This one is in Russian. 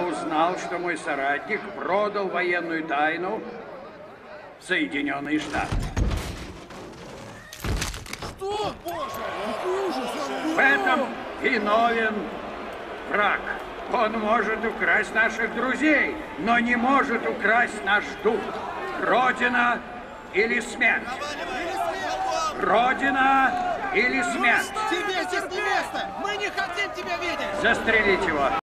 узнал, что мой соратник продал военную тайну в Соединенные Штаты. Что? Боже! Ужас! В этом виновен враг. Он может украсть наших друзей, но не может украсть наш дух. Родина или смерть? Родина или смерть? Тебе здесь не место! Мы не хотим тебя видеть! Застрелить его.